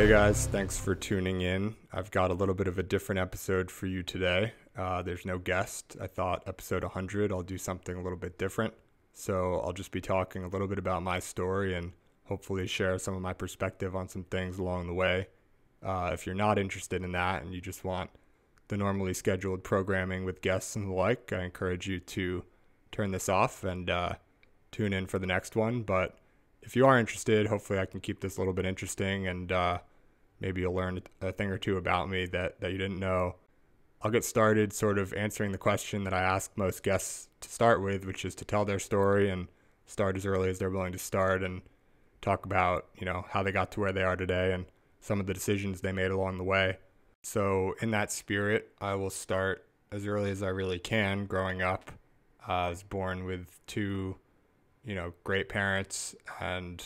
Hey guys, thanks for tuning in. I've got a little bit of a different episode for you today. Uh, there's no guest. I thought episode 100 I'll do something a little bit different. So I'll just be talking a little bit about my story and hopefully share some of my perspective on some things along the way. Uh, if you're not interested in that and you just want the normally scheduled programming with guests and the like, I encourage you to turn this off and uh, tune in for the next one. But if you are interested, hopefully I can keep this a little bit interesting and uh, maybe you'll learn a thing or two about me that, that you didn't know. I'll get started sort of answering the question that I ask most guests to start with, which is to tell their story and start as early as they're willing to start and talk about, you know, how they got to where they are today and some of the decisions they made along the way. So, in that spirit, I will start as early as I really can growing up. I was born with two you know, great parents. And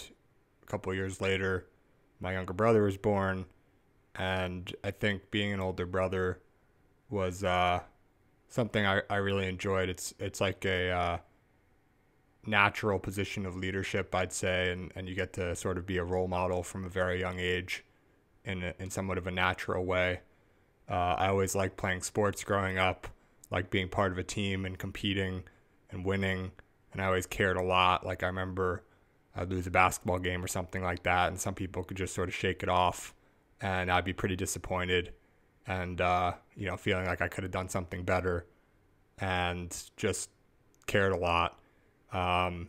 a couple years later, my younger brother was born. And I think being an older brother was uh, something I, I really enjoyed. It's it's like a uh, natural position of leadership, I'd say, and, and you get to sort of be a role model from a very young age in a, in somewhat of a natural way. Uh, I always liked playing sports growing up, like being part of a team and competing and winning and I always cared a lot. Like I remember I'd lose a basketball game or something like that, and some people could just sort of shake it off, and I'd be pretty disappointed, and uh, you know, feeling like I could have done something better, and just cared a lot. Um,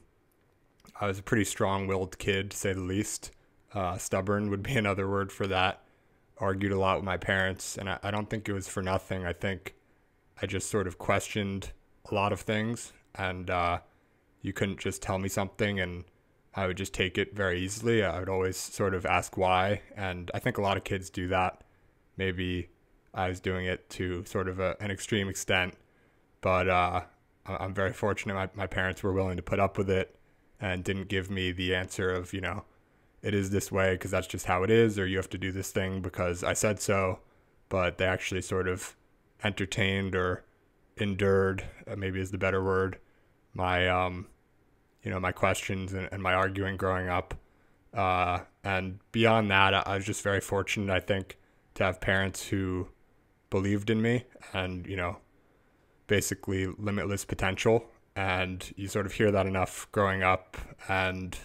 I was a pretty strong-willed kid, to say the least. Uh, stubborn would be another word for that. Argued a lot with my parents, and I, I don't think it was for nothing. I think I just sort of questioned a lot of things, and uh, you couldn't just tell me something and I would just take it very easily. I would always sort of ask why. And I think a lot of kids do that. Maybe I was doing it to sort of a, an extreme extent, but uh, I'm very fortunate my, my parents were willing to put up with it and didn't give me the answer of, you know, it is this way because that's just how it is, or you have to do this thing because I said so. But they actually sort of entertained or endured, uh, maybe is the better word, my um, you know my questions and, and my arguing growing up. Uh, and beyond that, I was just very fortunate, I think, to have parents who believed in me and you know basically limitless potential. And you sort of hear that enough growing up, and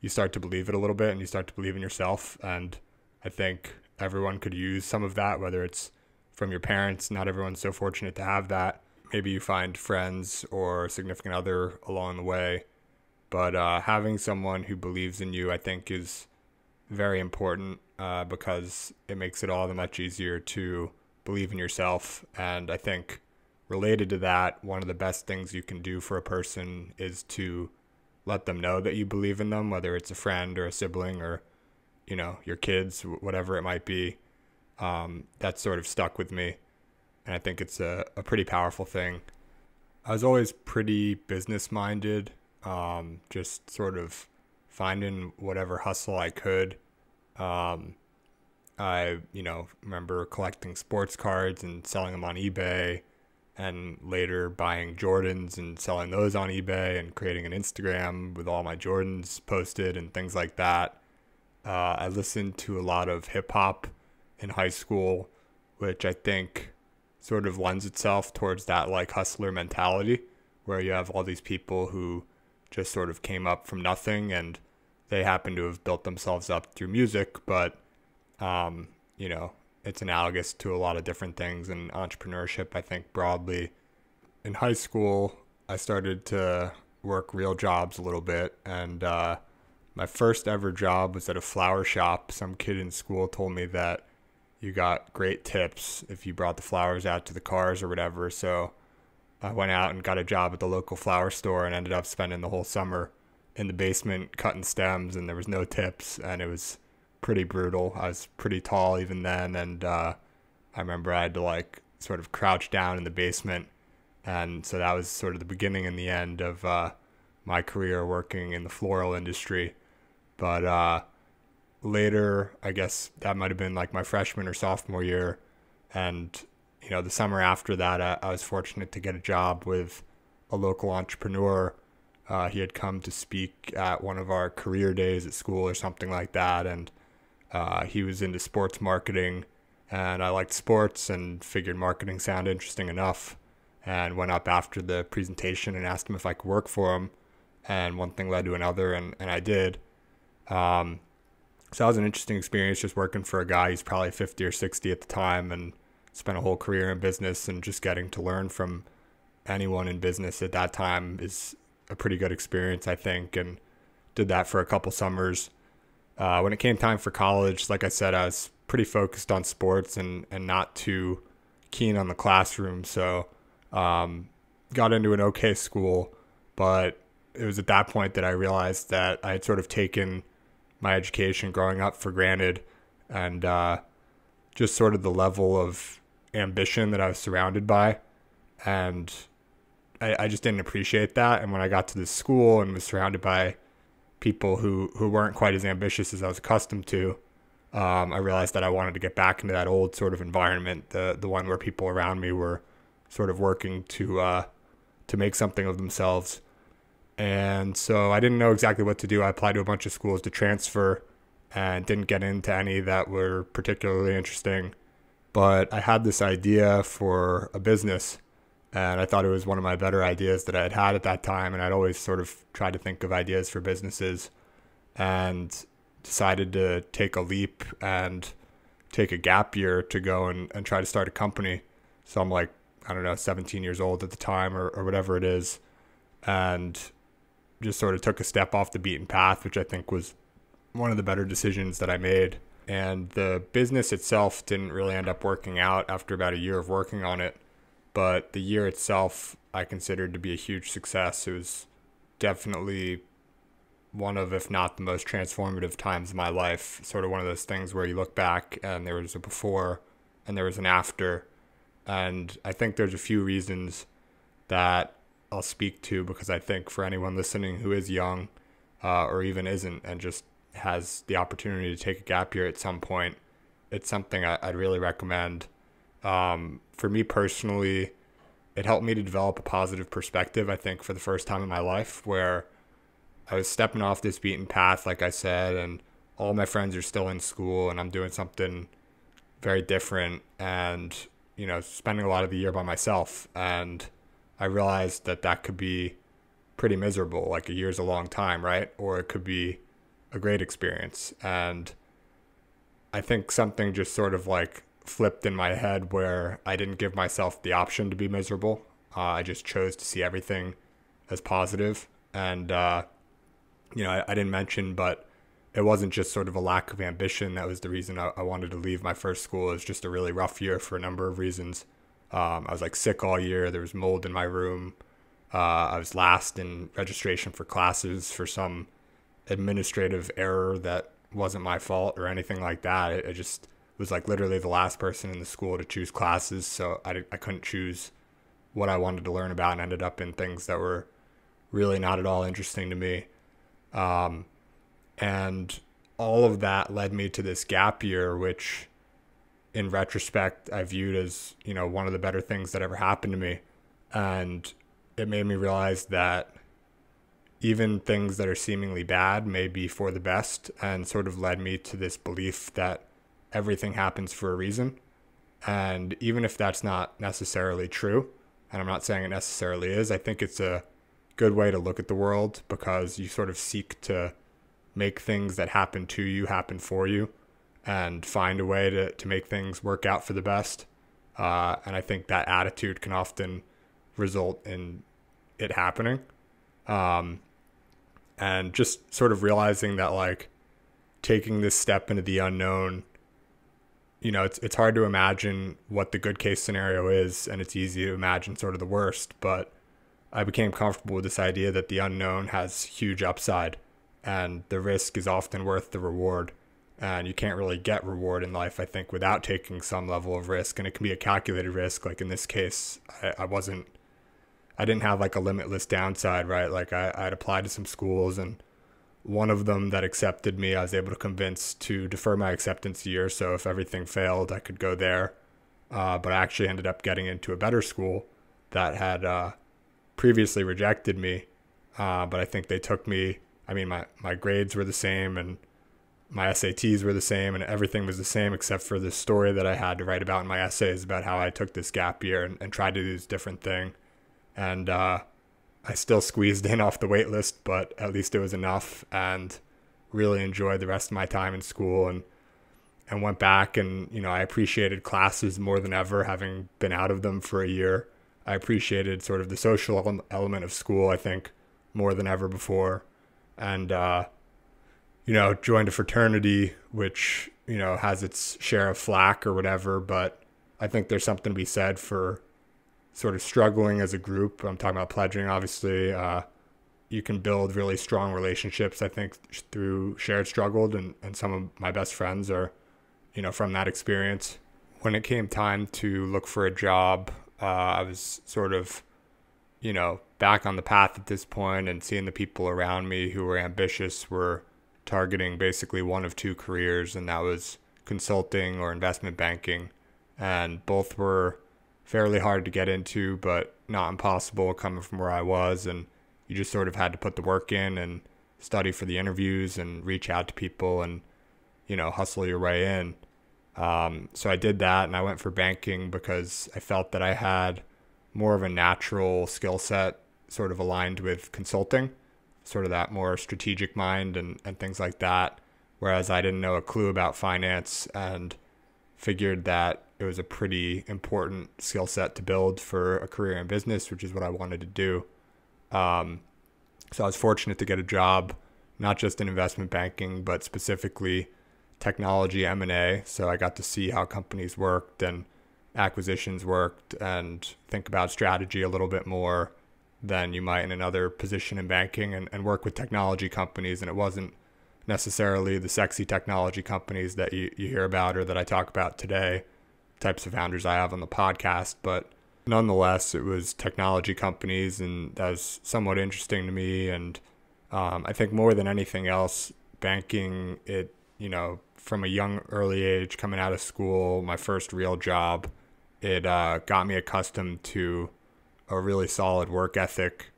you start to believe it a little bit, and you start to believe in yourself. And I think everyone could use some of that, whether it's from your parents. Not everyone's so fortunate to have that. Maybe you find friends or significant other along the way but uh, having someone who believes in you, I think, is very important uh, because it makes it all the much easier to believe in yourself. And I think related to that, one of the best things you can do for a person is to let them know that you believe in them, whether it's a friend or a sibling or, you know, your kids, whatever it might be. Um, that sort of stuck with me. And I think it's a, a pretty powerful thing. I was always pretty business minded um, just sort of finding whatever hustle I could. Um, I, you know, remember collecting sports cards and selling them on eBay, and later buying Jordans and selling those on eBay and creating an Instagram with all my Jordans posted and things like that. Uh, I listened to a lot of hip hop in high school, which I think sort of lends itself towards that like hustler mentality, where you have all these people who just sort of came up from nothing and they happen to have built themselves up through music, but um, you know, it's analogous to a lot of different things in entrepreneurship, I think broadly. In high school, I started to work real jobs a little bit and uh, my first ever job was at a flower shop. Some kid in school told me that you got great tips if you brought the flowers out to the cars or whatever. So I went out and got a job at the local flower store and ended up spending the whole summer in the basement cutting stems and there was no tips and it was pretty brutal. I was pretty tall even then and uh, I remember I had to like sort of crouch down in the basement and so that was sort of the beginning and the end of uh, my career working in the floral industry. But uh, later, I guess that might have been like my freshman or sophomore year and you know, the summer after that, I, I was fortunate to get a job with a local entrepreneur. Uh, he had come to speak at one of our career days at school or something like that, and Uh, he was into sports marketing, and I liked sports and figured marketing sounded interesting enough. And went up after the presentation and asked him if I could work for him. And one thing led to another, and, and I did. Um, so that was an interesting experience just working for a guy who's probably 50 or 60 at the time and spent a whole career in business and just getting to learn from anyone in business at that time is a pretty good experience, I think. And did that for a couple summers. Uh, when it came time for college, like I said, I was pretty focused on sports and, and not too keen on the classroom. So um, got into an okay school, but it was at that point that I realized that I had sort of taken my education growing up for granted and uh, just sort of the level of ambition that I was surrounded by. And I, I just didn't appreciate that. And when I got to this school and was surrounded by people who, who weren't quite as ambitious as I was accustomed to, um, I realized that I wanted to get back into that old sort of environment, the the one where people around me were sort of working to uh, to make something of themselves. And so I didn't know exactly what to do. I applied to a bunch of schools to transfer and didn't get into any that were particularly interesting. But I had this idea for a business and I thought it was one of my better ideas that I had had at that time. And I'd always sort of tried to think of ideas for businesses, and decided to take a leap and take a gap year to go and, and try to start a company. So I'm like, I don't know, 17 years old at the time or, or whatever it is, and just sort of took a step off the beaten path, which I think was one of the better decisions that I made. And the business itself didn't really end up working out after about a year of working on it but the year itself I considered to be a huge success. It was definitely one of, if not the most transformative times of my life. Sort of one of those things where you look back and there was a before and there was an after. And I think there's a few reasons that I'll speak to because I think for anyone listening who is young uh, or even isn't and just has the opportunity to take a gap year at some point, it's something I, would really recommend. Um, for me personally, it helped me to develop a positive perspective, I think, for the first time in my life, where I was stepping off this beaten path, like I said, and all my friends are still in school and I'm doing something very different and, you know, spending a lot of the year by myself. And I realized that that could be pretty miserable. Like a year's a long time, right? Or it could be a great experience. And I think something just sort of like flipped in my head where I didn't give myself the option to be miserable. Uh, I just chose to see everything as positive. And, uh, you know, I, I, didn't mention, but it wasn't just sort of a lack of ambition. That was the reason I, I wanted to leave my first school. It was just a really rough year for a number of reasons. Um, I was like sick all year. There was mold in my room. Uh, I was last in registration for classes for some administrative error that wasn't my fault or anything like that. It, it just was like literally the last person in the school to choose classes, so I, I couldn't choose what I wanted to learn about and ended up in things that were really not at all interesting to me. Um, and all of that led me to this gap year, which in retrospect I viewed as, you know, one of the better things that ever happened to me. And it made me realize that even things that are seemingly bad may be for the best and sort of led me to this belief that everything happens for a reason. And even if that's not necessarily true, and I'm not saying it necessarily is, I think it's a good way to look at the world because you sort of seek to make things that happen to you happen for you and find a way to, to make things work out for the best. Uh, and I think that attitude can often result in it happening. Um, and just sort of realizing that, like, taking this step into the unknown you know, it's it's hard to imagine what the good case scenario is, and it's easy to imagine sort of the worst. But I became comfortable with this idea that the unknown has huge upside, and the risk is often worth the reward. And you can't really get reward in life, I think, without taking some level of risk. And it can be a calculated risk. Like in this case, I, I wasn't, I didn't have like a limitless downside, right? Like I, I'd applied to some schools and one of them that accepted me, I was able to convince to defer my acceptance a year. So if everything failed, I could go there. Uh, but I actually ended up getting into a better school that had uh, previously rejected me. Uh, but I think they took me. I mean, my my grades were the same, and my SATs were the same and everything was the same except for the story that I had to write about in my essays about how I took this gap year and, and tried to do this different thing. And uh, I still squeezed in off the wait list, but at least it was enough and really enjoyed the rest of my time in school and and went back and you know I appreciated classes more than ever having been out of them for a year. I appreciated sort of the social element of school I think more than ever before and uh, you know joined a fraternity which you know has its share of flack or whatever but I think there's something to be said for sort of struggling as a group. I'm talking about pledging, obviously. Uh, you can build really strong relationships, I think, through shared struggle. And, and some of my best friends are, you know, from that experience. When it came time to look for a job, uh, I was sort of, you know, back on the path at this point and seeing the people around me who were ambitious were targeting basically one of two careers, and that was consulting or investment banking. And both were fairly hard to get into, but not impossible coming from where I was. And you just sort of had to put the work in and study for the interviews and reach out to people and, you know, hustle your way in. Um, so I did that and I went for banking because I felt that I had more of a natural skill set sort of aligned with consulting, sort of that more strategic mind and, and things like that. Whereas I didn't know a clue about finance and figured that it was a pretty important skill set to build for a career in business, which is what I wanted to do. Um, so I was fortunate to get a job, not just in investment banking, but specifically technology M and A. So I got to see how companies worked and acquisitions worked, and think about strategy a little bit more than you might in another position in banking, and, and work with technology companies. And it wasn't necessarily the sexy technology companies that you, you hear about or that I talk about today types of founders I have on the podcast, but nonetheless, it was technology companies, and that was somewhat interesting to me. And um, I think more than anything else, banking, it, you know, from a young, early age, coming out of school, my first real job, it uh, got me accustomed to a really solid work ethic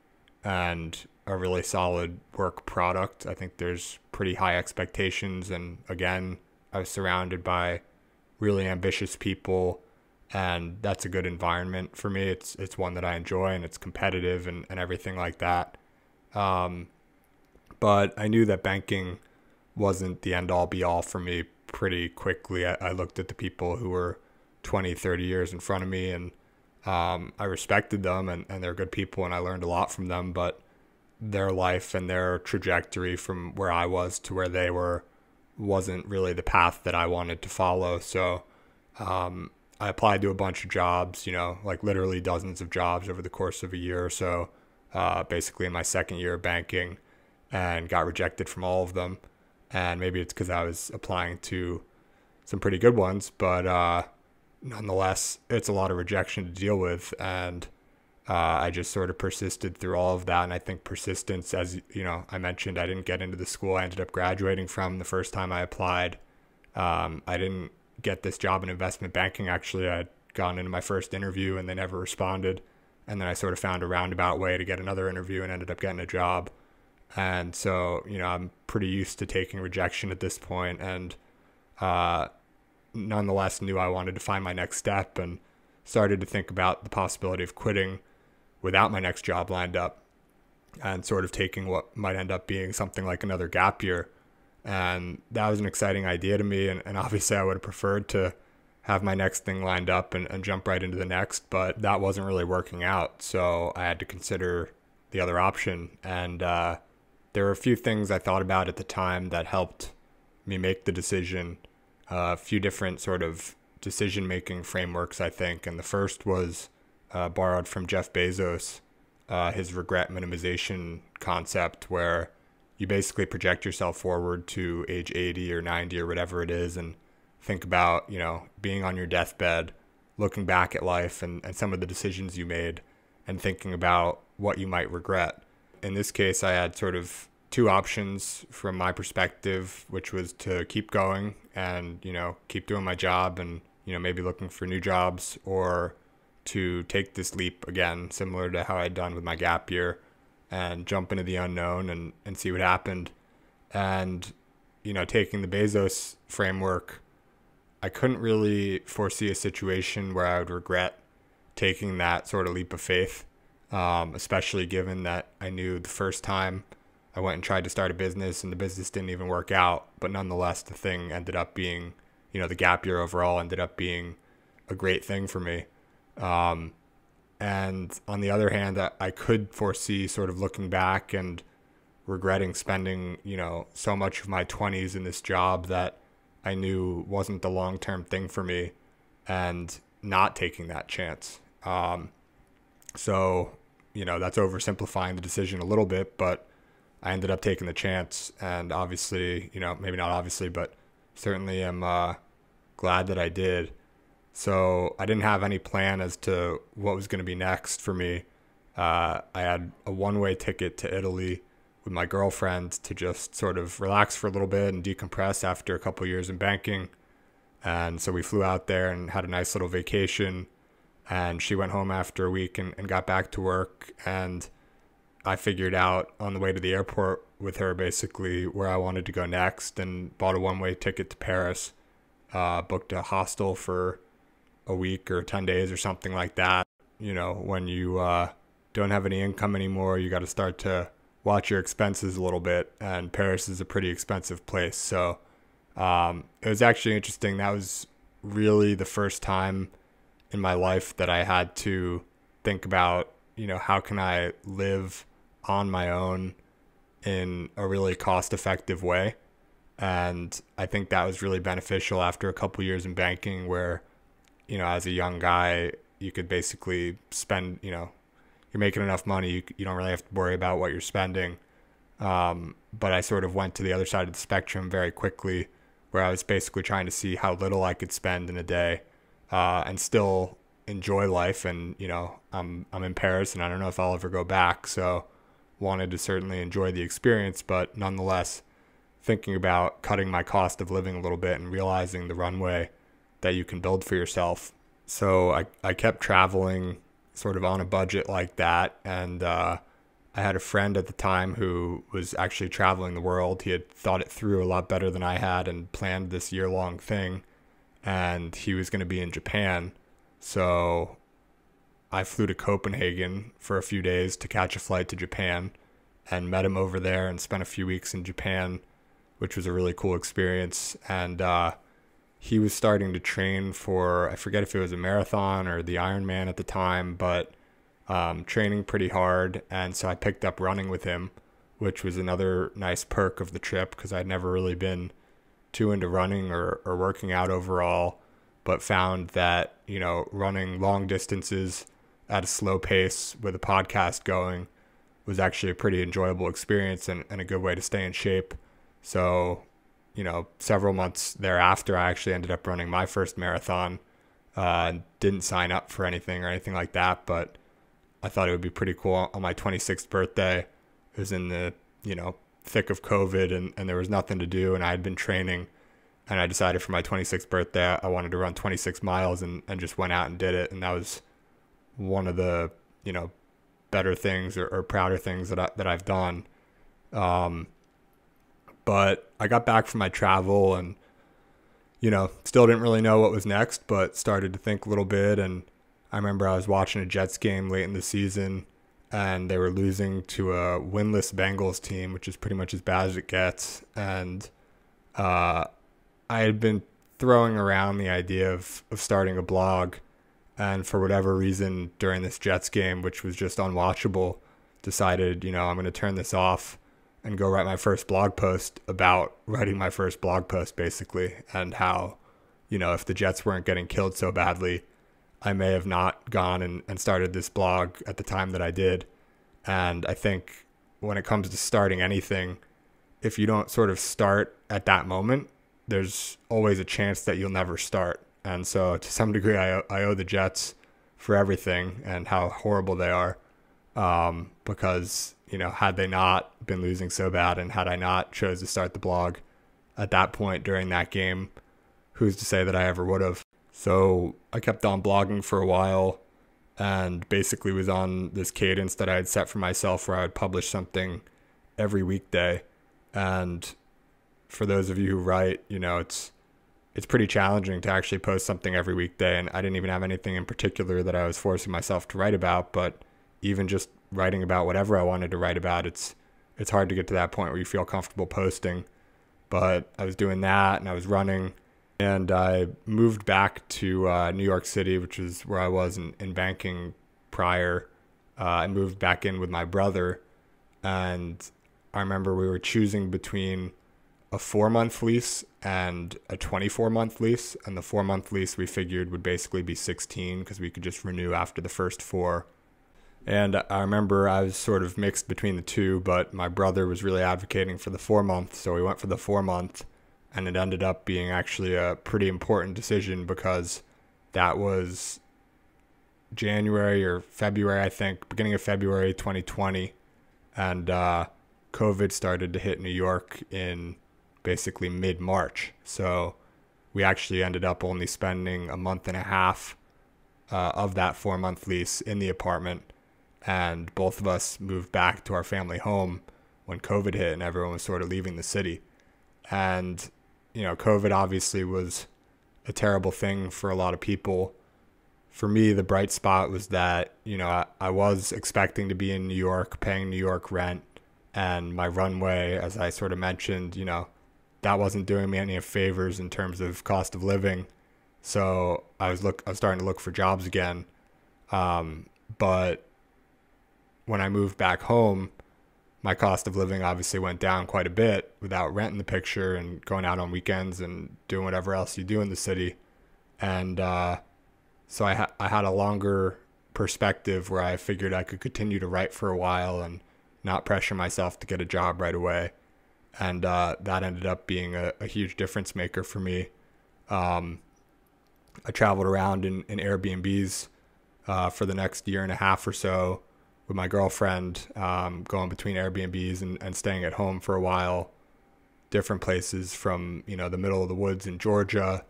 and a really solid work product. I think there's pretty high expectations. And again, I was surrounded by really ambitious people and that's a good environment for me. It's it's one that I enjoy and it's competitive and, and everything like that. Um, but I knew that banking wasn't the end all be all for me pretty quickly. I, I, looked at the people who were 20, 30 years in front of me and um, I respected them and, and they're good people and I learned a lot from them, but their life and their trajectory from where I was to where they were wasn't really the path that I wanted to follow. So um, I applied to a bunch of jobs, you know, like literally dozens of jobs over the course of a year or so, uh, basically in my second year of banking, and got rejected from all of them. And maybe it's because I was applying to some pretty good ones, but uh, nonetheless, it's a lot of rejection to deal with. And uh, I just sort of persisted through all of that. And I think persistence, as you know, I mentioned, I didn't get into the school I ended up graduating from the first time I applied. Um, I didn't get this job in investment banking. Actually, I'd gone into my first interview and they never responded. And then I sort of found a roundabout way to get another interview and ended up getting a job. And so, you know, I'm pretty used to taking rejection at this point and uh, nonetheless knew I wanted to find my next step and started to think about the possibility of quitting without my next job lined up and sort of taking what might end up being something like another gap year. And that was an exciting idea to me. And, and obviously, I would have preferred to have my next thing lined up and, and jump right into the next, but that wasn't really working out. So I had to consider the other option. And uh, there were a few things I thought about at the time that helped me make the decision. Uh, a few different sort of decision making frameworks, I think. And the first was uh, borrowed from Jeff Bezos, uh, his regret minimization concept, where you basically project yourself forward to age 80 or 90 or whatever it is and think about, you know, being on your deathbed, looking back at life and, and some of the decisions you made and thinking about what you might regret. In this case, I had sort of two options from my perspective, which was to keep going and, you know, keep doing my job and, you know, maybe looking for new jobs or to take this leap again, similar to how I'd done with my gap year, and jump into the unknown and, and see what happened. And, you know, taking the Bezos framework, I couldn't really foresee a situation where I would regret taking that sort of leap of faith, um, especially given that I knew the first time I went and tried to start a business and the business didn't even work out. But nonetheless, the thing ended up being, you know, the gap year overall ended up being a great thing for me. Um, and on the other hand, I, I could foresee sort of looking back and regretting spending, you know, so much of my 20s in this job that I knew wasn't the long term thing for me and not taking that chance. Um, so, you know, that's oversimplifying the decision a little bit, but I ended up taking the chance. And obviously, you know, maybe not obviously, but certainly am uh, glad that I did. So I didn't have any plan as to what was going to be next for me. Uh, I had a one way ticket to Italy with my girlfriend to just sort of relax for a little bit and decompress after a couple years in banking. And so we flew out there and had a nice little vacation. And she went home after a week and, and got back to work. And I figured out on the way to the airport with her basically where I wanted to go next and bought a one way ticket to Paris. Uh, booked a hostel for a week or 10 days or something like that. You know, when you uh, don't have any income anymore, you got to start to watch your expenses a little bit. And Paris is a pretty expensive place. So um, it was actually interesting. That was really the first time in my life that I had to think about, you know, how can I live on my own in a really cost effective way. And I think that was really beneficial after a couple years in banking where you know, as a young guy, you could basically spend, you know, you're making enough money, you, you don't really have to worry about what you're spending. Um, but I sort of went to the other side of the spectrum very quickly, where I was basically trying to see how little I could spend in a day uh, and still enjoy life. And you know, I'm I'm in Paris, and I don't know if I'll ever go back, so wanted to certainly enjoy the experience, but nonetheless, thinking about cutting my cost of living a little bit and realizing the runway that you can build for yourself. So I, I kept traveling sort of on a budget like that. And uh, I had a friend at the time who was actually traveling the world. He had thought it through a lot better than I had and planned this year long thing. And he was going to be in Japan. So I flew to Copenhagen for a few days to catch a flight to Japan and met him over there and spent a few weeks in Japan, which was a really cool experience. And, uh, he was starting to train for I forget if it was a marathon or the Ironman at the time, but um, training pretty hard, and so I picked up running with him, which was another nice perk of the trip because I'd never really been too into running or, or working out overall, but found that you know running long distances at a slow pace with a podcast going was actually a pretty enjoyable experience and, and a good way to stay in shape. So you know, several months thereafter, I actually ended up running my first marathon. Uh, didn't sign up for anything or anything like that, but I thought it would be pretty cool on my 26th birthday. It was in the, you know, thick of COVID and, and there was nothing to do. And I had been training and I decided for my 26th birthday, I wanted to run 26 miles and, and just went out and did it. And that was one of the, you know, better things or, or prouder things that I, that I've done. Um, but I got back from my travel and, you know, still didn't really know what was next, but started to think a little bit. And I remember I was watching a Jets game late in the season and they were losing to a winless Bengals team, which is pretty much as bad as it gets. And uh, I had been throwing around the idea of, of starting a blog. And for whatever reason, during this Jets game, which was just unwatchable, decided, you know, I'm going to turn this off and go write my first blog post about writing my first blog post basically and how you know if the jets weren't getting killed so badly i may have not gone and, and started this blog at the time that i did. And i think when it comes to starting anything if you don't sort of start at that moment there's always a chance that you'll never start. And so to some degree i, I owe the jets for everything and how horrible they are um, because you know, had they not been losing so bad and had I not chose to start the blog at that point during that game, who's to say that I ever would have? So I kept on blogging for a while and basically was on this cadence that I had set for myself where I would publish something every weekday. And for those of you who write, you know, it's it's pretty challenging to actually post something every weekday and I didn't even have anything in particular that I was forcing myself to write about, but even just writing about whatever I wanted to write about, it's it's hard to get to that point where you feel comfortable posting. But I was doing that and I was running and I moved back to uh, New York City, which is where I was in, in banking prior. Uh, I moved back in with my brother and I remember we were choosing between a four month lease and a 24 month lease. And the four month lease we figured would basically be 16 because we could just renew after the first four. And I remember I was sort of mixed between the two, but my brother was really advocating for the four month. So we went for the four month. And it ended up being actually a pretty important decision because that was January or February, I think, beginning of February 2020. And uh, COVID started to hit New York in basically mid March. So we actually ended up only spending a month and a half uh, of that four month lease in the apartment. And both of us moved back to our family home when COVID hit and everyone was sort of leaving the city. And, you know, COVID obviously was a terrible thing for a lot of people. For me, the bright spot was that, you know, I, I was expecting to be in New York, paying New York rent, and my runway, as I sort of mentioned, you know, that wasn't doing me any favors in terms of cost of living. So I was look I was starting to look for jobs again. Um, but when I moved back home, my cost of living obviously went down quite a bit without rent in the picture and going out on weekends and doing whatever else you do in the city. And uh, so I, ha- I had a longer perspective where I figured I could continue to write for a while and not pressure myself to get a job right away and uh, that ended up being a, a, huge difference maker for me. Um, I traveled around in, in Airbnbs uh, for the next year and a half or so with my girlfriend, um, going between Airbnbs and, and staying at home for a while, different places from you know the middle of the woods in Georgia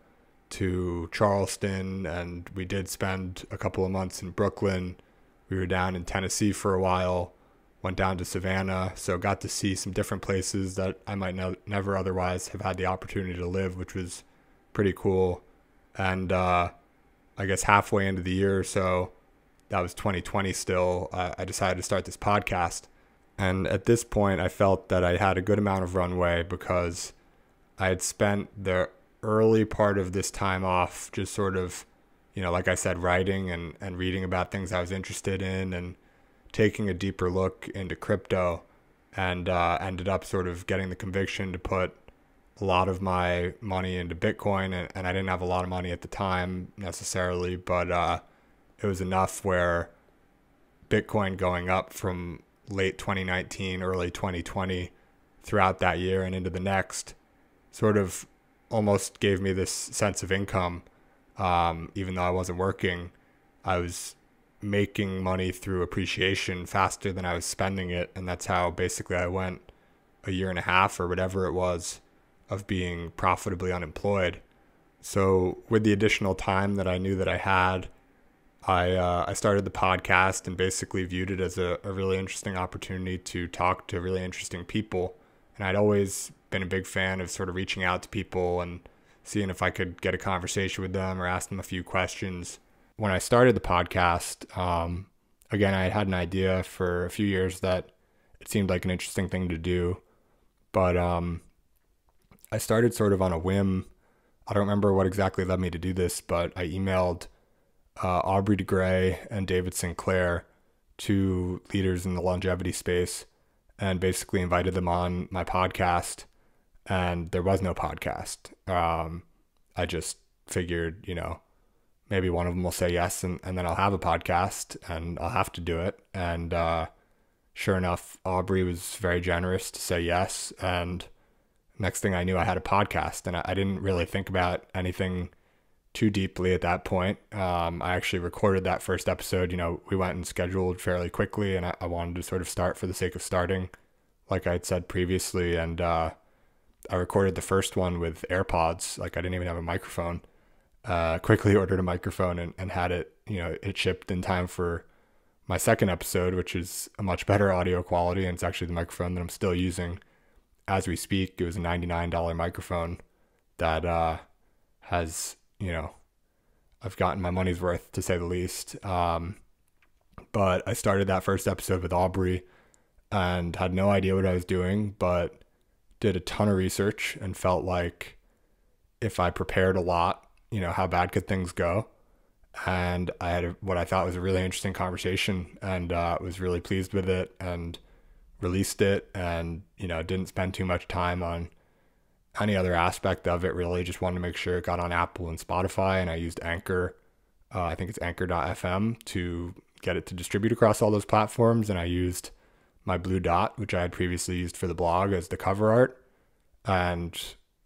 to Charleston, and we did spend a couple of months in Brooklyn. We were down in Tennessee for a while went down to Savannah, so got to see some different places that I might never otherwise have had the opportunity to live, which was pretty cool. And uh, I guess halfway into the year or so, that was 2020 still, uh, I decided to start this podcast. And at this point, I felt that I had a good amount of runway because I had spent the early part of this time off just sort of, you know, like I said, writing and, and reading about things I was interested in and taking a deeper look into crypto and uh, ended up sort of getting the conviction to put a lot of my money into Bitcoin. And, and I didn't have a lot of money at the time necessarily, but uh, it was enough where Bitcoin going up from late 2019, early 2020 throughout that year and into the next sort of almost gave me this sense of income. Um, even though I wasn't working, I was making money through appreciation faster than I was spending it. And that's how basically I went a year and a half or whatever it was of being profitably unemployed. So with the additional time that I knew that I had, I uh, I started the podcast and basically viewed it as a, a really interesting opportunity to talk to really interesting people. And I'd always been a big fan of sort of reaching out to people and seeing if I could get a conversation with them or ask them a few questions when I started the podcast, um, again, I had an idea for a few years that it seemed like an interesting thing to do, but um, I started sort of on a whim. I don't remember what exactly led me to do this, but I emailed uh, Aubrey de Grey and David Sinclair, two leaders in the longevity space, and basically invited them on my podcast. And there was no podcast. Um, I just figured, you know, maybe one of them will say yes and, and then I'll have a podcast and I'll have to do it. And uh, sure enough, Aubrey was very generous to say yes. And next thing I knew, I had a podcast and I, I didn't really think about anything too deeply at that point. Um, I actually recorded that first episode. You know, we went and scheduled fairly quickly and I, I wanted to sort of start for the sake of starting, like I had said previously. And uh, I recorded the first one with AirPods. Like I didn't even have a microphone uh, quickly ordered a microphone and, and had it, you know, it shipped in time for my second episode, which is a much better audio quality. And it's actually the microphone that I'm still using. as we speak, it was a $99 microphone that uh, has, you know, I've gotten my money's worth to say the least. Um, but I started that first episode with Aubrey and had no idea what I was doing, but did a ton of research and felt like if I prepared a lot, you know, how bad could things go? And I had a, what I thought was a really interesting conversation and uh, was really pleased with it and released it and, you know, didn't spend too much time on any other aspect of it really. Just wanted to make sure it got on Apple and Spotify and I used Anchor. Uh, I think it's anchor.fm to get it to distribute across all those platforms. And I used my blue dot, which I had previously used for the blog as the cover art. And,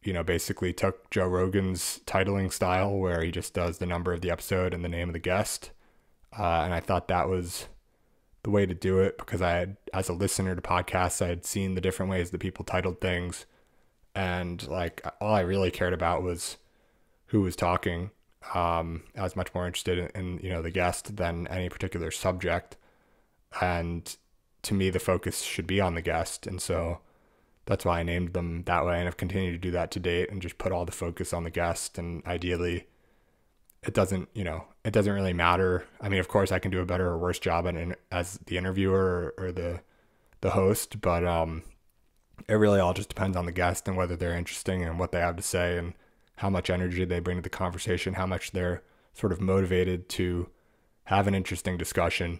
you know, basically took Joe Rogan's titling style where he just does the number of the episode and the name of the guest. Uh, and I thought that was the way to do it because I had, as a listener to podcasts, I had seen the different ways that people titled things. And like all I really cared about was who was talking. Um, I was much more interested in, in, you know the guest than any particular subject, and to me the focus should be on the guest, and so that's why I named them that way, and I've continued to do that to date, and just put all the focus on the guest, and ideally, it doesn't you know it doesn't really matter. I mean, of course, I can do a better or worse job in, as the interviewer or, or the the host, but um, it really all just depends on the guest and whether they're interesting and what they have to say and how much energy they bring to the conversation, how much they're sort of motivated to have an interesting discussion.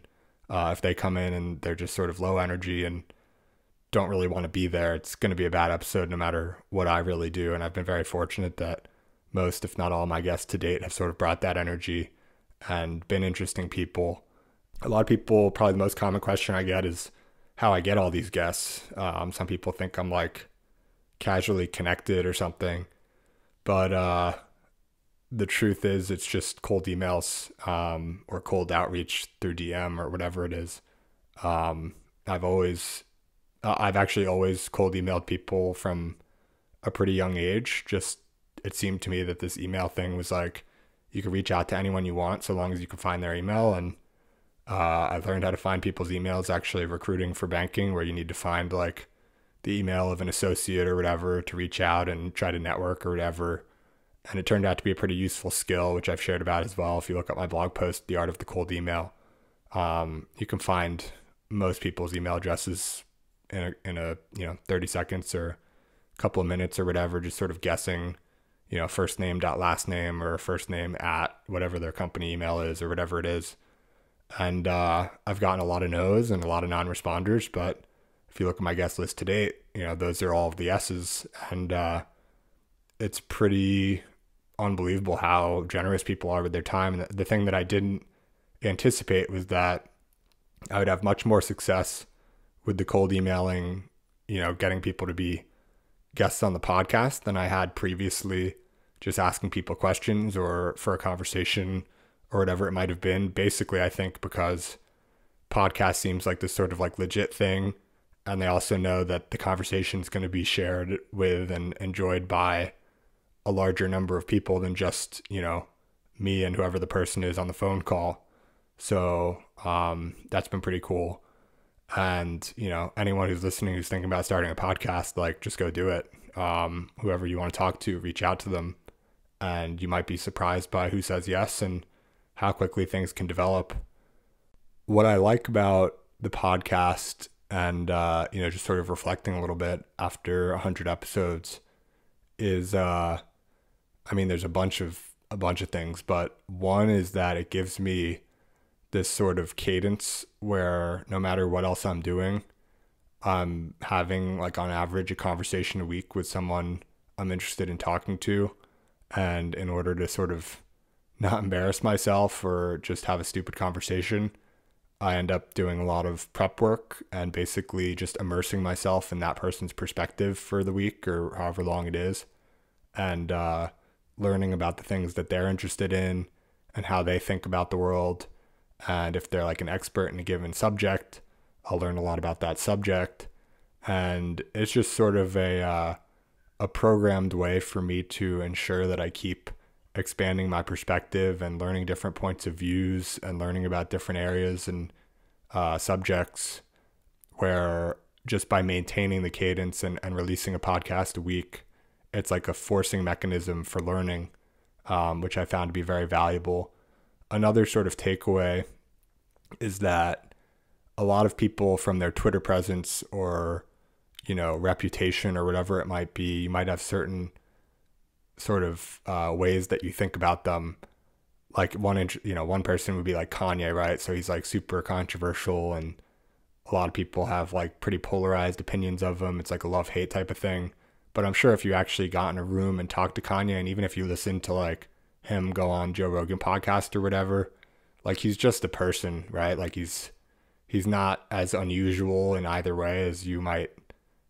Uh, if they come in and they're just sort of low energy and don't really want to be there, it's going to be a bad episode no matter what I really do. And I've been very fortunate that most, if not all, my guests to date have sort of brought that energy and been interesting people. A lot of people, probably the most common question I get is how I get all these guests. Um, some people think I'm like casually connected or something. But uh, the truth is, it's just cold emails um, or cold outreach through DM or whatever it is. Um, I've always, uh, I've actually always cold emailed people from a pretty young age. Just it seemed to me that this email thing was like you can reach out to anyone you want so long as you can find their email. And uh, I've learned how to find people's emails actually recruiting for banking, where you need to find like the email of an associate or whatever to reach out and try to network or whatever. And it turned out to be a pretty useful skill, which I've shared about as well. If you look at my blog post, The Art of the Cold Email, um, you can find most people's email addresses in a, in a, you know, 30 seconds or a couple of minutes or whatever, just sort of guessing, you know, first name dot last name or first name at whatever their company email is or whatever it is. And uh, I've gotten a lot of no's and a lot of non responders, but if you look at my guest list to date, you know, those are all of the S's. And uh, it's pretty unbelievable how generous people are with their time. And the thing that I didn't anticipate was that I would have much more success with the cold emailing, you know, getting people to be guests on the podcast than I had previously just asking people questions or for a conversation or whatever it might have been. Basically, I think because podcast seems like this sort of like legit thing and they also know that the conversation is going to be shared with and enjoyed by a larger number of people than just you know me and whoever the person is on the phone call. So um, that's been pretty cool. And you know anyone who's listening who's thinking about starting a podcast like just go do it. Um, whoever you want to talk to reach out to them. And you might be surprised by who says yes and how quickly things can develop. What i like about the podcast and uh, you know just sort of reflecting a little bit after 100 episodes is uh, i mean there's a bunch of a bunch of things but one is that it gives me this sort of cadence where no matter what else i'm doing i'm having like on average a conversation a week with someone i'm interested in talking to. And in order to sort of not embarrass myself or just have a stupid conversation I end up doing a lot of prep work and basically just immersing myself in that person's perspective for the week or however long it is, and uh, learning about the things that they're interested in and how they think about the world. And if they're like an expert in a given subject, I'll learn a lot about that subject. And it's just sort of a uh, a programmed way for me to ensure that I keep expanding my perspective and learning different points of views and learning about different areas and uh, subjects where just by maintaining the cadence and, and releasing a podcast a week, it's like a forcing mechanism for learning, um, which I found to be very valuable. Another sort of takeaway is that a lot of people from their Twitter presence or, you know, reputation or whatever it might be, you might have certain sort of uh, ways that you think about them. Like one, you know, one person would be like Kanye, right? So he's like super controversial and a lot of people have like pretty polarized opinions of him. It's like a love hate type of thing. But I'm sure if you actually got in a room and talked to Kanye, and even if you listen to like him go on Joe Rogan podcast or whatever, like he's just a person, right? Like he's he's not as unusual in either way as you might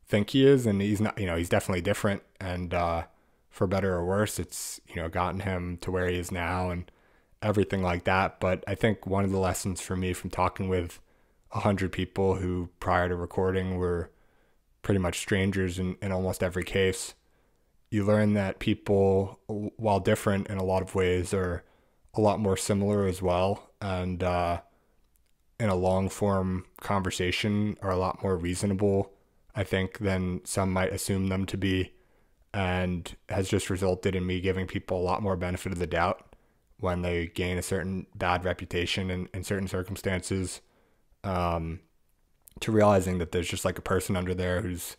think he is, and he's not. You know, he's definitely different, and uh, for better or worse, it's you know gotten him to where he is now and everything like that. But I think one of the lessons for me from talking with a 100 people who prior to recording were pretty much strangers in, in almost every case. You learn that people, while different in a lot of ways, are a lot more similar as well. And uh, in a long form conversation, are a lot more reasonable, I think, than some might assume them to be. And has just resulted in me giving people a lot more benefit of the doubt when they gain a certain bad reputation in, in certain circumstances um, to realizing that there's just like a person under there who's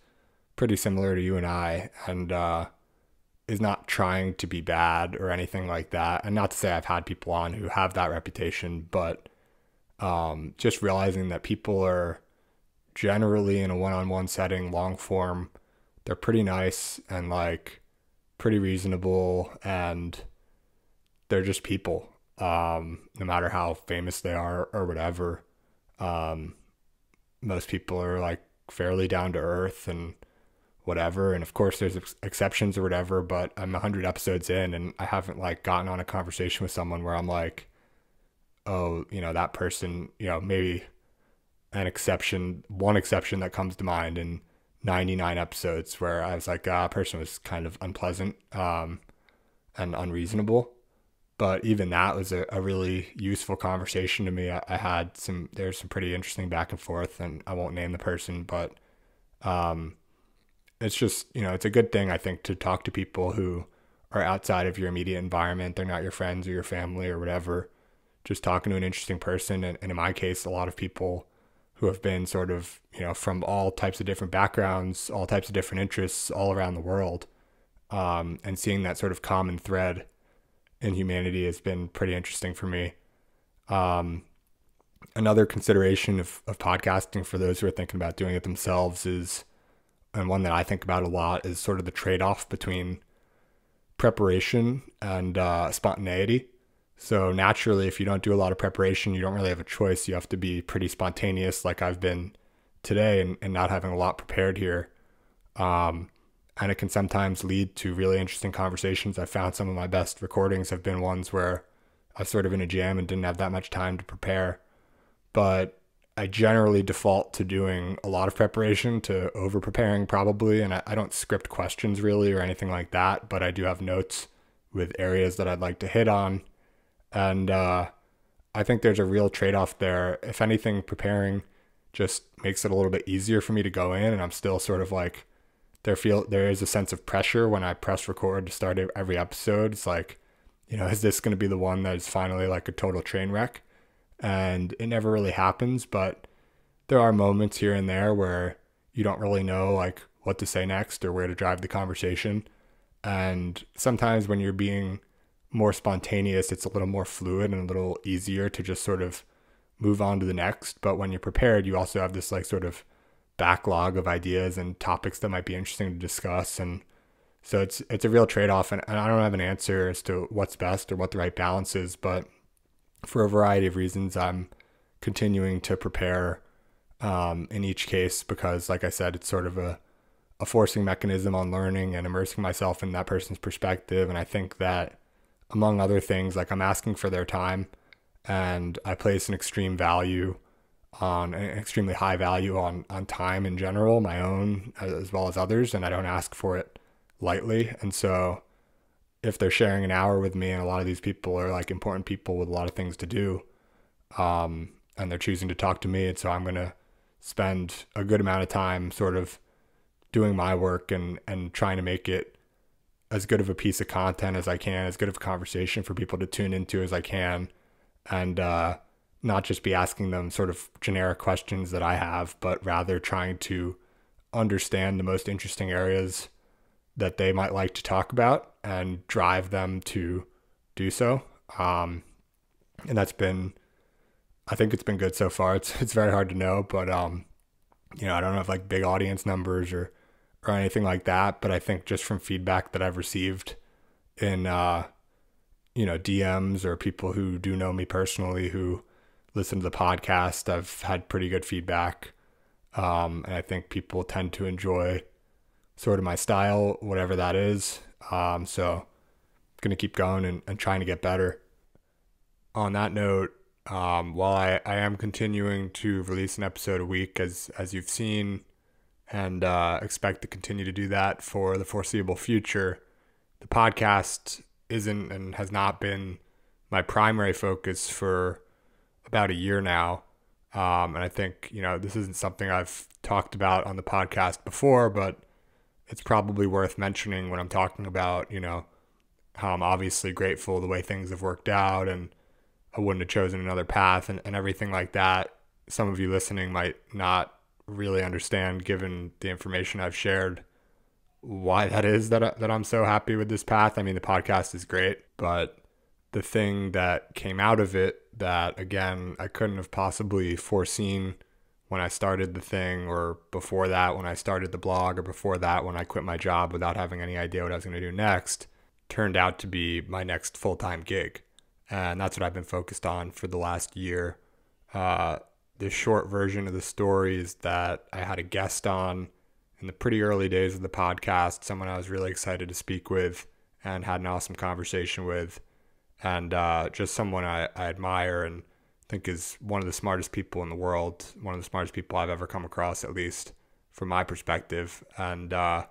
pretty similar to you and I and uh, is not trying to be bad or anything like that. And not to say I've had people on who have that reputation, but um, just realizing that people are generally in a one on one setting, long form, they're pretty nice and like pretty reasonable and they're just people, um, no matter how famous they are or whatever. Um, most people are like fairly down to earth and whatever. And of course, there's ex- exceptions or whatever, but I'm 100 episodes in and I haven't like gotten on a conversation with someone where I'm like, oh, you know, that person, you know, maybe an exception, one exception that comes to mind in 99 episodes where I was like, ah, person was kind of unpleasant um, and unreasonable but even that was a, a really useful conversation to me. I, I, had some there's some pretty interesting back and forth, and I won't name the person, but um, it's just you know it's a good thing I think to talk to people who are outside of your immediate environment. They're not your friends or your family or whatever. Just talking to an interesting person, and, and in my case, a lot of people who have been sort of you know from all types of different backgrounds, all types of different interests, all around the world, um, and seeing that sort of common thread in humanity has been pretty interesting for me. Um, another consideration of, of podcasting for those who are thinking about doing it themselves is, and one that I think about a lot, is sort of the trade off between preparation and uh, spontaneity. So naturally, if you don't do a lot of preparation, you don't really have a choice. You have to be pretty spontaneous, like I've been today, and, and not having a lot prepared here. Um, and it can sometimes lead to really interesting conversations. I found some of my best recordings have been ones where I was sort of in a jam and didn't have that much time to prepare. But I generally default to doing a lot of preparation, to over preparing probably. And I, I, don't script questions really or anything like that, but I do have notes with areas that I'd like to hit on. And uh, I think there's a real trade off there. If anything, preparing just makes it a little bit easier for me to go in, and I'm still sort of like, there feel there is a sense of pressure when I press record to start every episode. It's like, you know, is this going to be the one that is finally like a total train wreck? And it never really happens, but there are moments here and there where you don't really know like what to say next or where to drive the conversation. And sometimes when you're being more spontaneous, it's a little more fluid and a little easier to just sort of move on to the next. But when you're prepared, you also have this like sort of backlog of ideas and topics that might be interesting to discuss and so it's it's a real trade-off and, and I don't have an answer as to what's best or what the right balance is but for a variety of reasons I'm continuing to prepare um, in each case because like I said it's sort of a a forcing mechanism on learning and immersing myself in that person's perspective and I think that among other things like I'm asking for their time and I place an extreme value on an extremely high value on on time in general, my own as well as others, and I don't ask for it lightly. And so, if they're sharing an hour with me, and a lot of these people are like important people with a lot of things to do, um, and they're choosing to talk to me, and so I'm gonna spend a good amount of time sort of doing my work and and trying to make it as good of a piece of content as I can, as good of a conversation for people to tune into as I can, and uh, not just be asking them sort of generic questions that I have, but rather trying to understand the most interesting areas that they might like to talk about and drive them to do so. Um, and that's been, I think it's been good so far. It's it's very hard to know, but um, you know, I don't have like big audience numbers or or anything like that, but I think just from feedback that I've received in uh, you know DMs or people who do know me personally who listen to the podcast, I've had pretty good feedback, um, and I think people tend to enjoy sort of my style, whatever that is. Um, so gonna keep going and, and trying to get better. On that note, um, while I, I am continuing to release an episode a week, as as you've seen and uh, expect to continue to do that for the foreseeable future. The podcast isn't and has not been my primary focus for about a year now. Um, and I think, you know, this isn't something I've talked about on the podcast before, but it's probably worth mentioning when I'm talking about, you know, how I'm obviously grateful the way things have worked out and I wouldn't have chosen another path and, and everything like that. Some of you listening might not really understand, given the information I've shared, why that is that I, that I'm so happy with this path. I mean, the podcast is great, but the thing that came out of it that again I couldn't have possibly foreseen when I started the thing, or before that when I started the blog, or before that when I quit my job without having any idea what I was going to do next, turned out to be my next full time gig, and that's what I've been focused on for the last year. Uh, the short version of the story is that I had a guest on in the pretty early days of the podcast, someone I was really excited to speak with and had an awesome conversation with, and uh, just someone I, I admire and think is one of the smartest people in the world, one of the smartest people I've ever come across, at least from my perspective. And uh,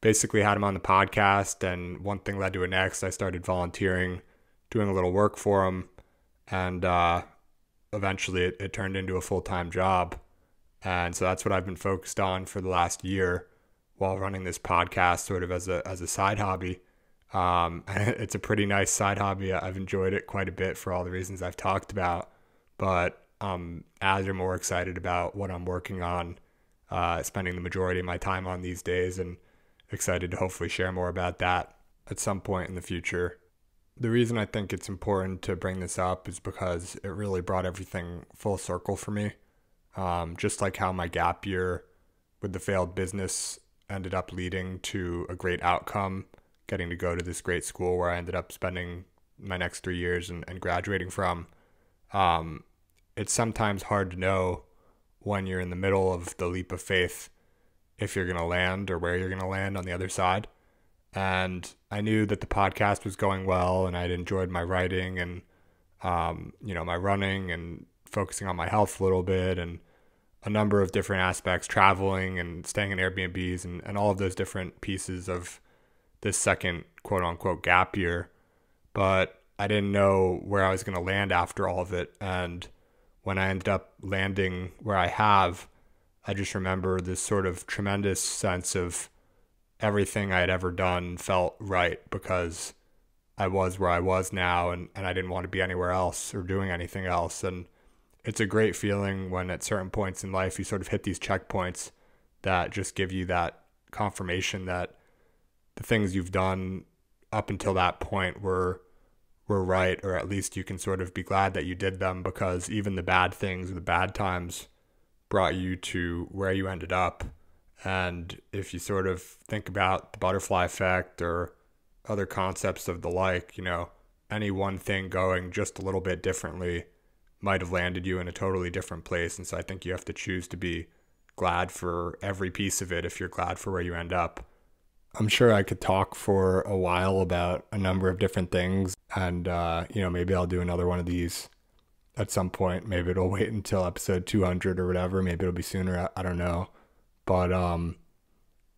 basically had him on the podcast, and one thing led to a next. I started volunteering, doing a little work for him, and uh, eventually it, it turned into a full time job. And so that's what I've been focused on for the last year while running this podcast sort of as a as a side hobby. Um, it's a pretty nice side hobby. I've enjoyed it quite a bit for all the reasons I've talked about, but um, as or more excited about what I'm working on, uh, spending the majority of my time on these days, and excited to hopefully share more about that at some point in the future the reason I think it's important to bring this up is because it really brought everything full circle for me. Um, just like how my gap year with the failed business ended up leading to a great outcome, getting to go to this great school where I ended up spending my next three years and, and graduating from. Um, it's sometimes hard to know when you're in the middle of the leap of faith if you're going to land or where you're going to land on the other side and I knew that the podcast was going well, and I'd enjoyed my writing and um, you know my running and focusing on my health a little bit and a number of different aspects, traveling and staying in Airbnbs and, and all of those different pieces of this second quote unquote gap year. But I didn't know where I was going to land after all of it. And when I ended up landing where I have, I just remember this sort of tremendous sense of everything I had ever done felt right because I was where I was now and, and I didn't want to be anywhere else or doing anything else. And it's a great feeling when at certain points in life you sort of hit these checkpoints that just give you that confirmation that the things you've done up until that point were were right or at least you can sort of be glad that you did them because even the bad things the bad times brought you to where you ended up and if you sort of think about the butterfly effect or other concepts of the like, you know, any one thing going just a little bit differently might have landed you in a totally different place. And so I think you have to choose to be glad for every piece of it if you're glad for where you end up. I'm sure I could talk for a while about a number of different things. And, uh, you know, maybe I'll do another one of these at some point. Maybe it'll wait until episode 200 or whatever. Maybe it'll be sooner. I, I don't know but um,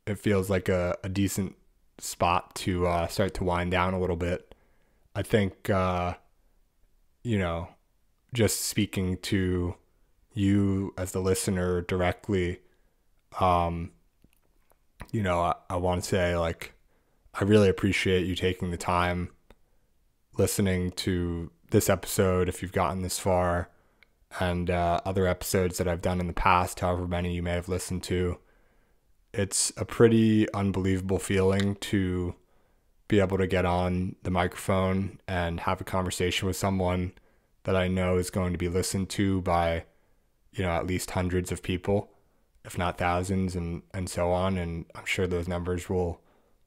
it feels like a, a decent spot to uh, start to wind down a little bit. I think, uh, you know, just speaking to you as the listener directly, um, you know, I, I want to say like, I really appreciate you taking the time listening to this episode if you've gotten this far and uh, other episodes that I've done in the past, however many you may have listened to. It's a pretty unbelievable feeling to be able to get on the microphone and have a conversation with someone that I know is going to be listened to by, you know, at least hundreds of people, if not thousands, and, and so on. And I'm sure those numbers will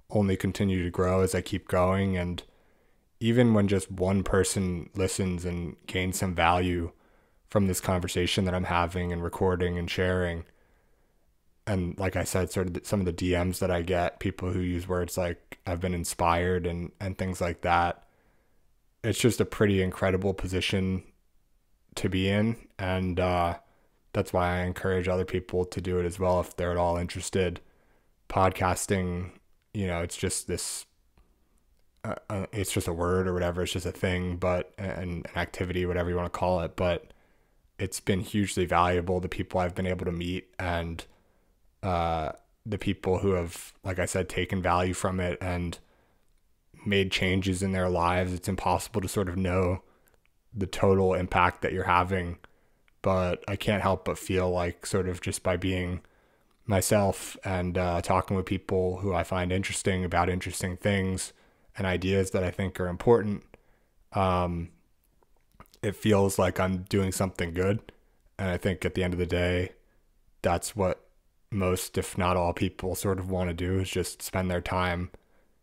only continue to grow as I keep going. And even when just one person listens and gains some value from this conversation that I'm having and recording and sharing. And like I said, sort of some of the DMs that I get, people who use words like I've been inspired and, and things like that. It's just a pretty incredible position to be in. And uh, that's why I encourage other people to do it as well if they're at all interested. Podcasting, you know, it's just this uh, uh it's just a word or whatever. It's just a thing, but an, an activity, whatever you want to call it. But it's been hugely valuable. The people I've been able to meet and uh, the people who have, like I said, taken value from it and made changes in their lives. It's impossible to sort of know the total impact that you're having, but I can't help but feel like sort of just by being myself and uh, talking with people who I find interesting about interesting things and ideas that I think are important. Um, it feels like I'm doing something good. And I think at the end of the day, that's what most, if not all people sort of want to do is just spend their time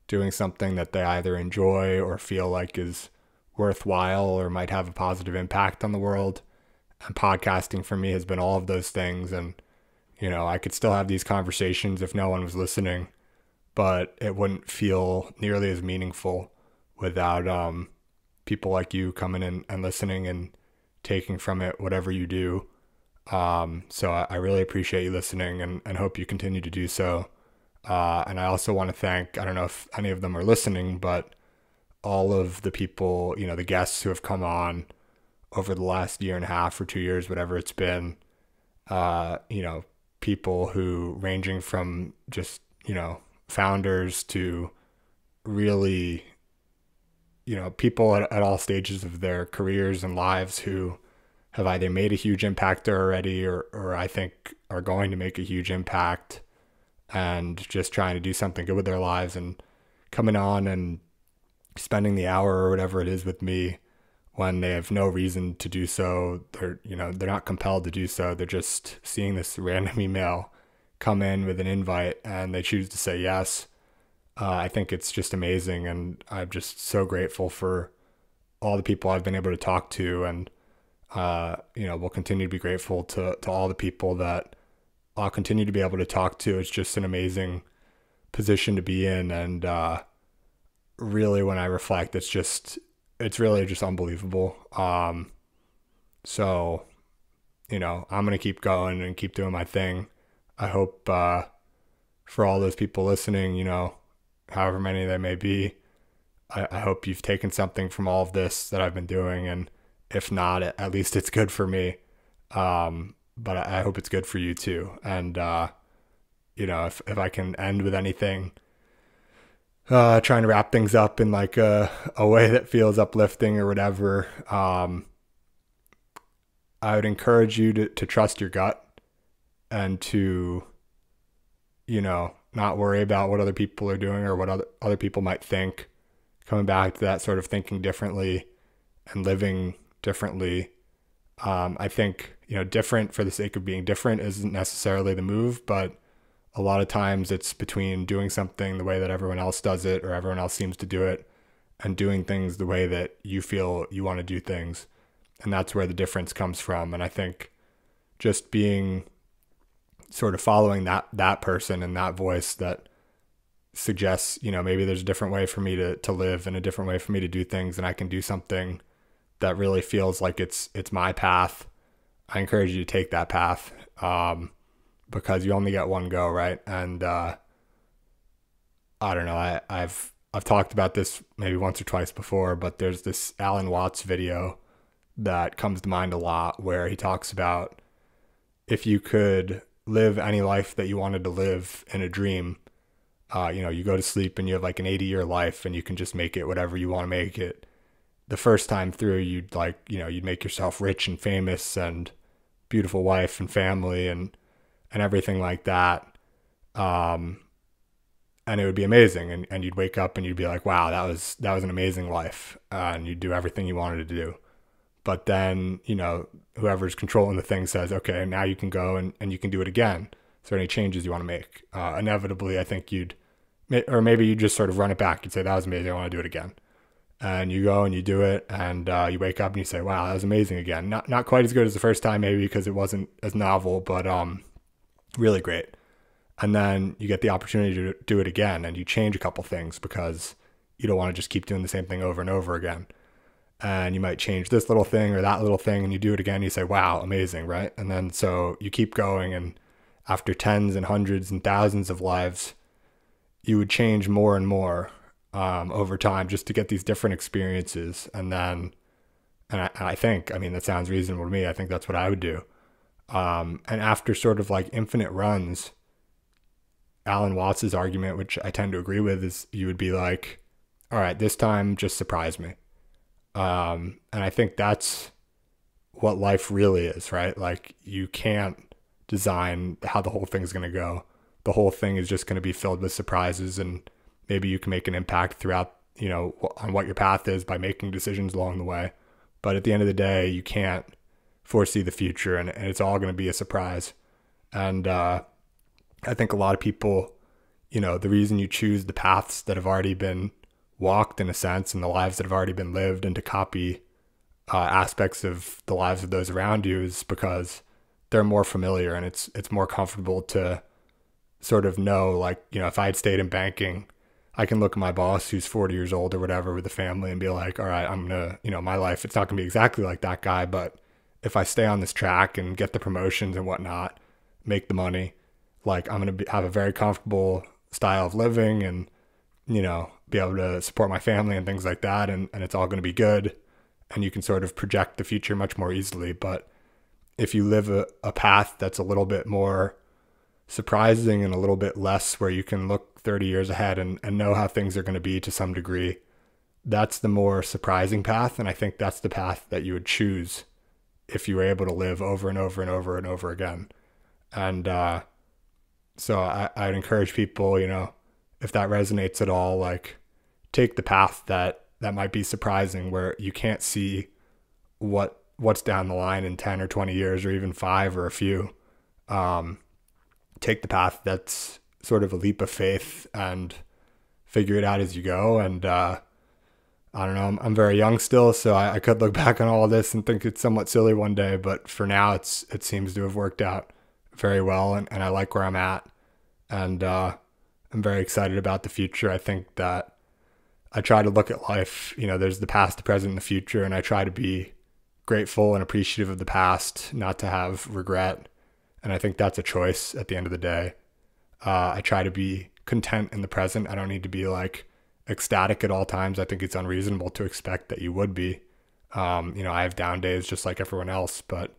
doing something that they either enjoy or feel like is worthwhile or might have a positive impact on the world. And podcasting for me has been all of those things. And, you know, I could still have these conversations if no one was listening, but it wouldn't feel nearly as meaningful without, um, people like you coming in and listening and taking from it whatever you do. Um, so I, I, really appreciate you listening and, and hope you continue to do so. Uh, and I also want to thank, I don't know if any of them are listening, but all of the people, you know, the guests who have come on over the last year and a half or two years, whatever it's been, uh, you know, people who ranging from just, you know, founders to really you know, people at, at all stages of their careers and lives who have either made a huge impact already or, or I think are going to make a huge impact and just trying to do something good with their lives and coming on and spending the hour or whatever it is with me when they have no reason to do so. They're, you know, they're not compelled to do so. They're just seeing this random email come in with an invite and they choose to say yes uh, I think it's just amazing, and I'm just so grateful for all the people I've been able to talk to, and uh, you know, we'll continue to be grateful to to all the people that I'll continue to be able to talk to. It's just an amazing position to be in, and uh, really, when I reflect, it's just it's really just unbelievable. Um, so, you know, I'm gonna keep going and keep doing my thing. I hope uh, for all those people listening, you know however many they may be. I, I hope you've taken something from all of this that I've been doing, and if not, at least it's good for me. Um, but I, I hope it's good for you too. And uh, you know, if if I can end with anything, uh, trying to wrap things up in like a a way that feels uplifting or whatever. Um, I would encourage you to to trust your gut and to, you know, not worry about what other people are doing or what other, other people might think. Coming back to that sort of thinking differently and living differently. Um, I think, you know, different for the sake of being different isn't necessarily the move, but a lot of times it's between doing something the way that everyone else does it or everyone else seems to do it and doing things the way that you feel you want to do things. And that's where the difference comes from. And I think just being sort of following that that person and that voice that suggests you know maybe there's a different way for me to to live and a different way for me to do things and I can do something that really feels like it's it's my path. I encourage you to take that path um, because you only get one go right? And uh, I don't know I I've I've talked about this maybe once or twice before but there's this Alan Watts video that comes to mind a lot where he talks about if you could live any life that you wanted to live in a dream, uh, you know, you go to sleep and you have like an 80 year life and you can just make it whatever you want to make it. The first time through, you'd like, you know, you'd make yourself rich and famous and beautiful wife and family and, and everything like that. Um, and it would be amazing. And, and you'd wake up and you'd be like, wow, that was, that was an amazing life. Uh, and you'd do everything you wanted to do. But then, you know, whoever's controlling the thing says, okay, now you can go and, and you can do it again. Is there any changes you want to make? Uh, inevitably, I think you'd, or maybe you just sort of run it back. You'd say, that was amazing. I want to do it again. And you go and you do it, and uh, you wake up and you say, wow, that was amazing again. Not, not quite as good as the first time, maybe because it wasn't as novel, but um, really great. And then you get the opportunity to do it again, and you change a couple things because you don't want to just keep doing the same thing over and over again and you might change this little thing or that little thing and you do it again you say wow amazing right? And then so you keep going and after tens and hundreds and thousands of lives you would change more and more um, over time just to get these different experiences. And then and I, I, think i mean that sounds reasonable to me. I think that's what i would do. Um, and after sort of like infinite runs alan watts's argument which i tend to agree with is you would be like all right this time just surprise me um, and I think that's what life really is, right? Like you can't design how the whole thing's going to go. The whole thing is just going to be filled with surprises and maybe you can make an impact throughout, you know, on what your path is by making decisions along the way. But at the end of the day, you can't foresee the future and, and it's all going to be a surprise. And uh, I think a lot of people, you know, the reason you choose the paths that have already been walked in a sense and the lives that have already been lived and to copy uh, aspects of the lives of those around you is because they're more familiar and it's it's more comfortable to sort of know like you know if I had stayed in banking I can look at my boss who's 40 years old or whatever with a family and be like all right I'm gonna you know my life it's not gonna be exactly like that guy but if I stay on this track and get the promotions and whatnot make the money like I'm gonna have a very comfortable style of living and you know be able to support my family and things like that and, and it's all going to be good and you can sort of project the future much more easily. But if you live a, a path that's a little bit more surprising and a little bit less where you can look 30 years ahead and, and know how things are going to be to some degree that's the more surprising path and i think that's the path that you would choose if you were able to live over and over and over and over again. And uh, so I, i'd encourage people you know if that resonates at all like take the path that that might be surprising where you can't see what what's down the line in 10 or 20 years or even 5 or a few um, take the path that's sort of a leap of faith and figure it out as you go and uh, I don't know. I'm, I'm very young still, so I, I, could look back on all this and think it's somewhat silly one day. But for now, it's it seems to have worked out very well, and, and I like where I'm at, and uh, I'm very excited about the future. I think that I try to look at life, you know, there's the past, the present, and the future, and I try to be grateful and appreciative of the past, not to have regret. And I think that's a choice at the end of the day. Uh, I try to be content in the present. I don't need to be like ecstatic at all times. I think it's unreasonable to expect that you would be. Um, you know, I have down days just like everyone else, but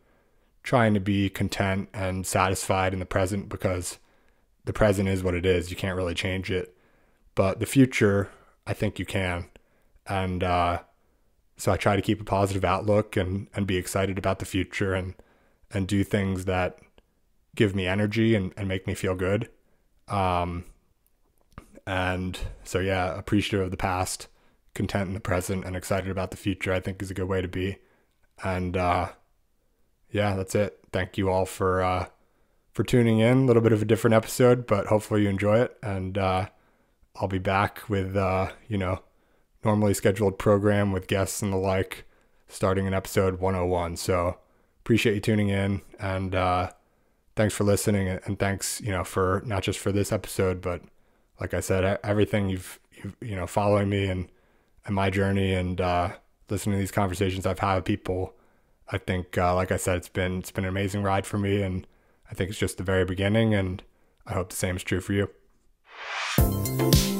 trying to be content and satisfied in the present because the present is what it is. You can't really change it. But the future, I think you can. And uh, so I try to keep a positive outlook and, and be excited about the future and, and do things that give me energy and, and make me feel good. Um, and so, yeah, appreciative of the past, content in the present, and excited about the future, I think is a good way to be. And uh, yeah, that's it. Thank you all for uh, for tuning in. A little bit of a different episode, but hopefully you enjoy it. And uh, I'll be back with, uh, you know, normally scheduled program with guests and the like starting in episode 101. So appreciate you tuning in and uh, thanks for listening and thanks, you know, for not just for this episode, but like I said, everything you've, you've you know, following me and, and my journey and uh, listening to these conversations I've had with people. I think, uh, like I said, it's been, it's been an amazing ride for me and I think it's just the very beginning and I hope the same is true for you. Thank you